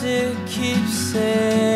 It keeps saying